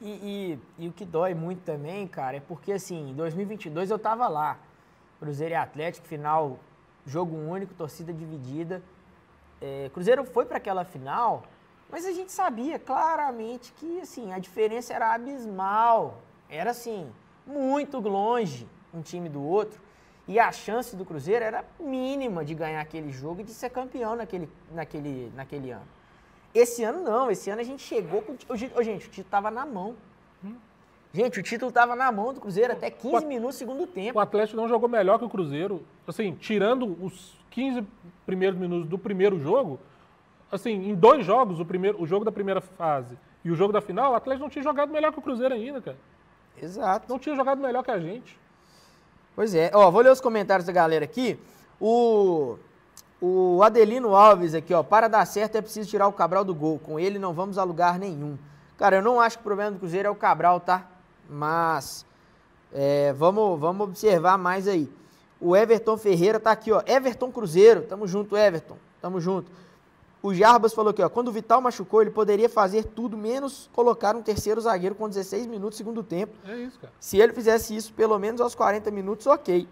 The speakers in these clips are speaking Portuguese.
E, e, e, o que dói muito também, cara, é porque assim, em 2022 eu tava lá. Cruzeiro e Atlético, final, jogo único, torcida dividida. É, Cruzeiro foi para aquela final, mas a gente sabia claramente que assim, a diferença era abismal. Era assim, muito longe um time do outro. E a chance do Cruzeiro era mínima de ganhar aquele jogo e de ser campeão naquele, naquele, naquele ano. Esse ano não, esse ano a gente chegou com. Oh, gente, o título estava na mão. Gente, o título estava na mão do Cruzeiro até 15 minutos segundo tempo. O Atlético não jogou melhor que o Cruzeiro. Assim, tirando os 15 primeiros minutos do primeiro jogo, assim, em dois jogos, o, primeiro, o jogo da primeira fase e o jogo da final, o Atlético não tinha jogado melhor que o Cruzeiro ainda, cara. Exato. Não tinha jogado melhor que a gente. Pois é. Ó, vou ler os comentários da galera aqui. O, o Adelino Alves aqui, ó. Para dar certo é preciso tirar o Cabral do gol. Com ele não vamos a lugar nenhum. Cara, eu não acho que o problema do Cruzeiro é o Cabral, tá? Mas é, vamos, vamos observar mais aí. O Everton Ferreira tá aqui, ó. Everton Cruzeiro. Tamo junto, Everton. Tamo junto. O Jarbas falou aqui, ó, quando o Vital machucou, ele poderia fazer tudo menos colocar um terceiro zagueiro com 16 minutos segundo tempo. É isso, cara. Se ele fizesse isso pelo menos aos 40 minutos, ok.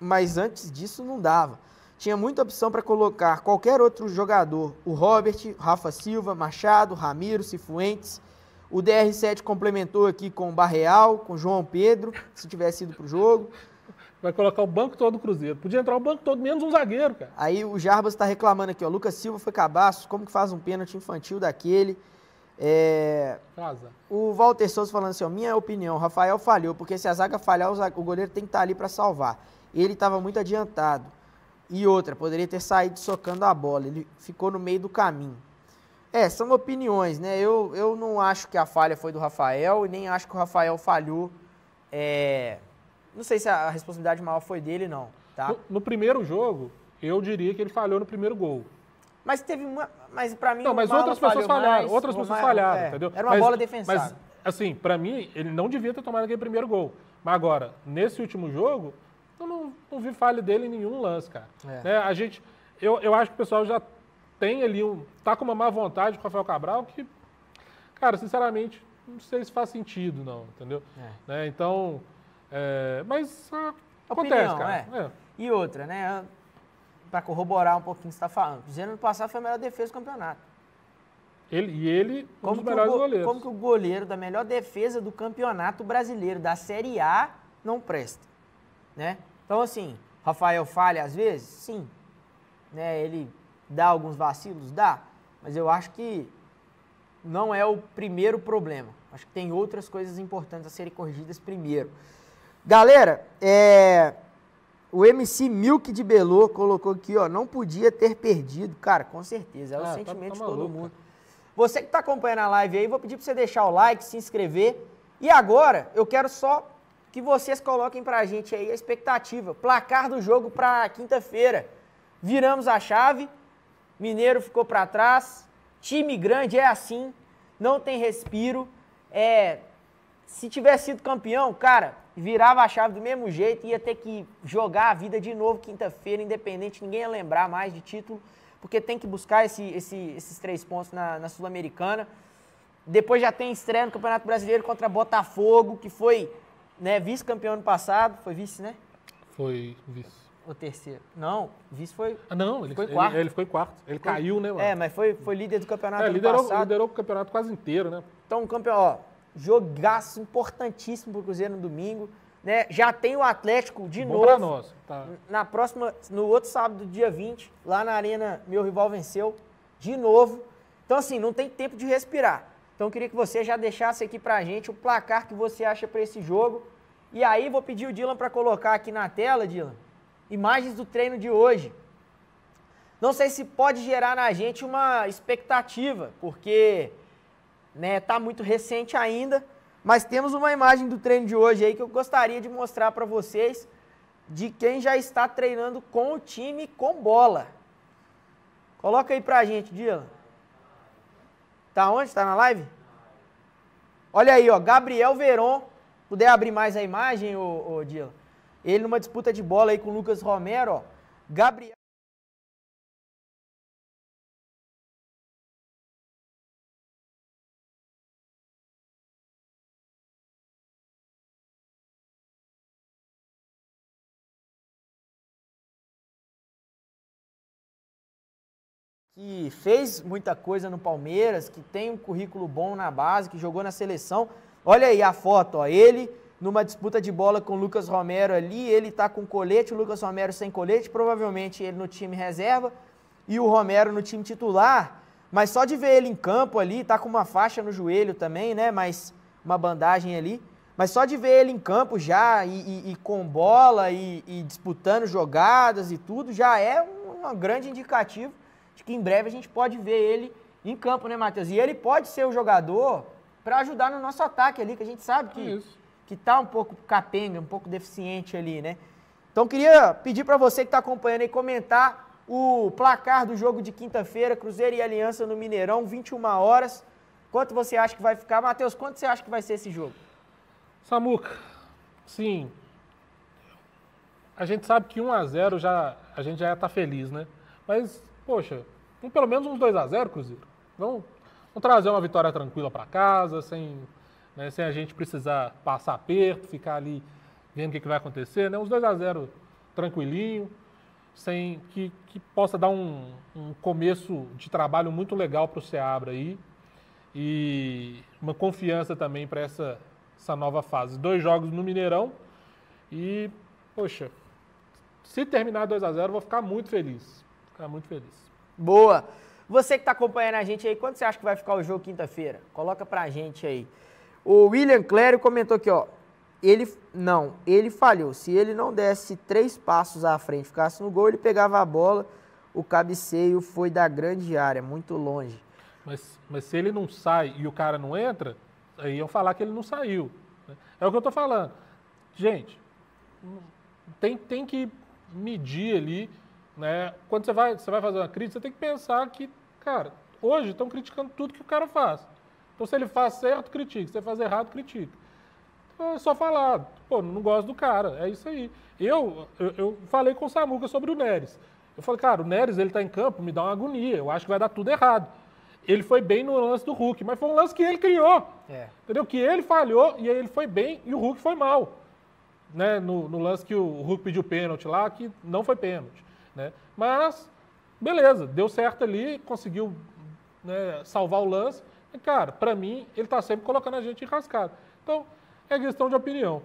Mas antes disso não dava. Tinha muita opção para colocar qualquer outro jogador. O Robert, Rafa Silva, Machado, Ramiro, Cifuentes. O DR7 complementou aqui com o Barreal, com o João Pedro, se tivesse ido para o jogo. Vai colocar o banco todo do Cruzeiro. Podia entrar o banco todo, menos um zagueiro, cara. Aí o Jarbas está reclamando aqui, ó. Lucas Silva foi cabaço, como que faz um pênalti infantil daquele? É... Casa. O Walter Souza falando assim, ó, minha opinião, o Rafael falhou, porque se a zaga falhar, o, goleiro tem que estar tá ali para salvar. Ele estava muito adiantado. E outra, poderia ter saído socando a bola, ele ficou no meio do caminho. É, são opiniões, né? Eu, eu não acho que a falha foi do Rafael e nem acho que o Rafael falhou. É não sei se a responsabilidade maior foi dele, não. Tá? No, no, primeiro jogo, eu diria que ele falhou no primeiro gol. Mas teve uma. Mas para mim. Não, mas outras pessoas falharam. Mais, outras pessoas falharam, é, entendeu? Era uma mas, bola defensável. Mas, assim, para mim, ele não devia ter tomado aquele primeiro gol. Mas agora, nesse último jogo, eu não, não vi falha dele em nenhum lance, cara. É. Né? A gente. Eu, eu acho que o pessoal já tem ali um. tá com uma má vontade com o Rafael Cabral que. Cara, sinceramente, não sei se faz sentido, não, entendeu? É. Né? Então. É, mas ah, acontece, Opinião, cara. É. É. E outra, né? Para corroborar um pouquinho o que você está falando. O Cruzeiro ano passado foi a melhor defesa do campeonato. Ele, e ele, um como dos melhores o, goleiros. Como que o goleiro da melhor defesa do campeonato brasileiro, da Série A, não presta? Né? Então, assim, Rafael falha às vezes? Sim. Né? Ele dá alguns vacilos? Dá. Mas eu acho que não é o primeiro problema. Acho que tem outras coisas importantes a serem corrigidas primeiro. Galera, é, o MC Milk de Belô colocou aqui, ó, não podia ter perdido. Cara, com certeza, é o ah, sentimento tá, tá de todo mundo. Você que está acompanhando a live aí, vou pedir para você deixar o like, se inscrever. E agora, eu quero só que vocês coloquem para a gente aí a expectativa. Placar do jogo para quinta-feira. Viramos a chave, Mineiro ficou para trás, time grande é assim, não tem respiro. É, se tivesse sido campeão, cara, virava a chave do mesmo jeito, ia ter que jogar a vida de novo quinta-feira, independente, ninguém ia lembrar mais de título, porque tem que buscar esse, esse, esses três pontos na, na Sul-Americana. Depois já tem estreia no Campeonato Brasileiro contra Botafogo, que foi né, vice-campeão ano passado. Foi vice, né? Foi vice. O terceiro. Não, vice foi. Ah, não, ele foi quarto. Ele, ele foi quarto. Ele foi, caiu, né, mano? É, mas foi, foi líder do campeonato é, ano liderou, passado. liderou o campeonato quase inteiro, né? Então, campeão, ó, jogaço importantíssimo para o Cruzeiro no domingo. Né? Já tem o Atlético de Bom novo. Nós. Tá. Na próxima, no outro sábado, dia 20, lá na Arena, meu rival venceu de novo. Então, assim, não tem tempo de respirar. Então, eu queria que você já deixasse aqui pra gente o placar que você acha para esse jogo. E aí, vou pedir o Dylan para colocar aqui na tela, Dylan, imagens do treino de hoje. Não sei se pode gerar na gente uma expectativa, porque né? Tá muito recente ainda, mas temos uma imagem do treino de hoje aí que eu gostaria de mostrar para vocês de quem já está treinando com o time com bola. Coloca aí pra gente, Dylan. Tá onde? Tá na live? Olha aí, ó, Gabriel Veron. Puder abrir mais a imagem, ô, ô Dylan? Ele numa disputa de bola aí com o Lucas Romero, ó. Gabriel que fez muita coisa no Palmeiras, que tem um currículo bom na base, que jogou na seleção. Olha aí a foto, ó, ele numa disputa de bola com o Lucas Romero ali, ele tá com colete, o Lucas Romero sem colete, provavelmente ele no time reserva e o Romero no time titular. Mas só de ver ele em campo ali, tá com uma faixa no joelho também, né? Mas uma bandagem ali. Mas só de ver ele em campo já, e, e, e com bola, e, e, disputando jogadas e tudo, já é um, um grande indicativo de que em breve a gente pode ver ele em campo, né, Matheus? E ele pode ser o jogador para ajudar no nosso ataque ali, que a gente sabe que, é que tá um pouco capenga, um pouco deficiente ali, né? Então queria pedir para você que está acompanhando aí comentar o placar do jogo de quinta-feira, Cruzeiro e Aliança no Mineirão, 21 horas. Quanto você acha que vai ficar? Matheus, quanto você acha que vai ser esse jogo? Samuca, sim. A gente sabe que 1 a 0 já a gente já ia estar tá feliz, né? Mas, poxa, um, pelo menos uns 2 a 0 Cruzeiro. Vamos, vamos trazer uma vitória tranquila para casa, sem, né, sem a gente precisar passar aperto, ficar ali vendo o que, que vai acontecer, né? Uns 2 a 0 tranquilinho, sem que, que possa dar um, um começo de trabalho muito legal para o Seabra aí e uma confiança também para essa essa nova fase. Dois jogos no Mineirão e, poxa, se terminar 2 a 0 eu vou ficar muito feliz. Ficar muito feliz. Boa! Você que está acompanhando a gente aí, quanto você acha que vai ficar o jogo quinta-feira? Coloca pra gente aí. O William Clério comentou aqui, ó. Ele, não, ele falhou. Se ele não desse três passos à frente, ficasse no gol, ele pegava a bola. O cabeceio foi da grande área, muito longe. Mas, mas se ele não sai e o cara não entra, aí iam falar que ele não saiu. Né? É o que eu estou falando. Gente, tem, tem que medir ali, né? Quando você vai, você vai fazer uma crítica, você tem que pensar que, cara, hoje estão criticando tudo que o cara faz. Então, se ele faz certo, critica. Se ele faz errado, critica. Então, é só falar, pô, não gosto do cara, é isso aí. Eu, eu, eu falei com o Samuca sobre o Neres. Eu falei, cara, o Neres, ele tá em campo, me dá uma agonia, eu acho que vai dar tudo errado ele foi bem no lance do Hulk, mas foi um lance que ele criou. É. Entendeu? Que ele falhou e aí ele foi bem e o Hulk foi mal. Né? No, no, lance que o Hulk pediu pênalti lá, que não foi pênalti. Né? Mas, beleza, deu certo ali, conseguiu né, salvar o lance. E, cara, para mim, ele tá sempre colocando a gente enrascado. Então, é questão de opinião.